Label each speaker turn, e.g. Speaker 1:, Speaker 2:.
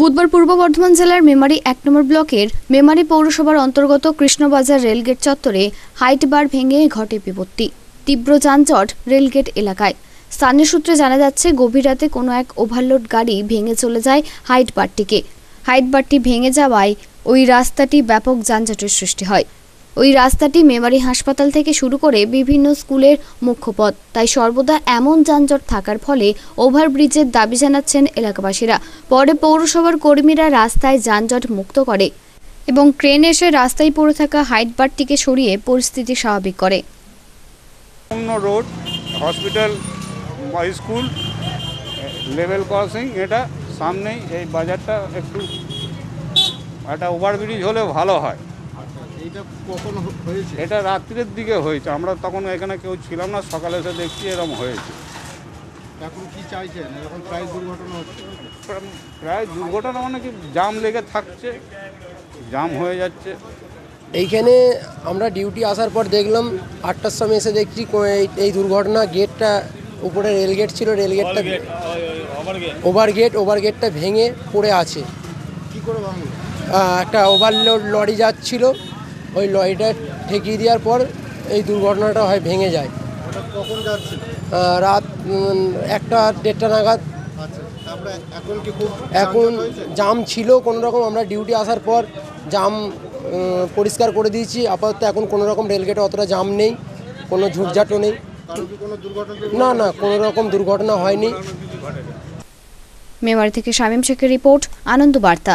Speaker 1: বুধবার পূর্ব বর্ধমান জেলার মেমারি এক নম্বর ব্লকের মেমারি পৌরসভার অন্তর্গত কৃষ্ণবাজার রেলগেট চত্বরে হাইট বার ভেঙে ঘটে বিপত্তি, তীব্র যানজট রেলগেট এলাকায়। স্থানীয় সূত্রে জানা যাচ্ছে, গভীর রাতে কোনো এক ওভারলোড গাড়ি ভেঙে চলে যায় হাইট বারটিকে। হাইট বারটি ভেঙে যাওয়ায় ওই রাস্তাটি ব্যাপক যানজটের সৃষ্টি হয়। ওই রাস্তাটি মেমারি হাসপাতাল থেকে শুরু করে বিভিন্ন স্কুলের মুখ্য পথ তাই সর্বদা এমন যানজট থাকার ফলে ওভারব্রিজের দাবি জানাচ্ছেন এলাকাবাসীরা। পরে পৌরসভার কর্মীরা রাস্তায় যানজট মুক্ত করে এবং ক্রেন এসে রাস্তায় পড়ে থাকা হাইট বারটিকে সরিয়ে পরিস্থিতি স্বাভাবিক করে।
Speaker 2: Road, hospital school, level crossing, এটা সামনেই এই বাজারটা একটু একটা ওভারব্রিজ হলে ভালো হয়।
Speaker 3: এইটা কখন হয়েছে?
Speaker 2: এটা রাত্রির দিকে হয়েছে। আমরা তখন এখানে কেউ ছিলাম না সকালে এসে দেখছি এরকম হয়েছে।
Speaker 3: এখন কি চাইছেন? এখন প্রায় দুর্ঘটনা হচ্ছে।
Speaker 2: প্রায় দুর্ঘটনা মানে কি জাম লেগে থাকছে জাম হয়ে যাচ্ছে।
Speaker 4: এইখানে আমরা ডিউটি আসার পর দেখলাম আটটার সময় এসে দেখছি এই- এই দুর্ঘটনা গেটটা উপরে রেল গেট ছিল রেল গেটটা ওভার গেট ওভার গেটটা ভেঙে পড়ে আছে।
Speaker 3: কি করে
Speaker 4: একটা ওভারলোড লরি যাচ্ছিল ওই লরিটা ঠেকিয়ে দেওয়ার পর এই দুর্ঘটনাটা হয় ভেঙে যায়। রাত একটা দেড়টা নাগাদ।
Speaker 3: আচ্ছা এখন কি খুব
Speaker 4: এখন
Speaker 3: যানজট হয়েছে?
Speaker 4: জাম ছিল কোনো রকম আমরা ডিউটি আসার পর জাম পরিষ্কার করে দিয়েছি। আপাতত এখন কোনো রকম রেলগেটে অতটা জাম নেই কোনো ঝুটঝাটও নেই। না না কোনো রকম দুর্ঘটনা হয়নি।
Speaker 1: মেমারি থেকে শামীম শেখের রিপোর্ট আনন্দ বার্তা।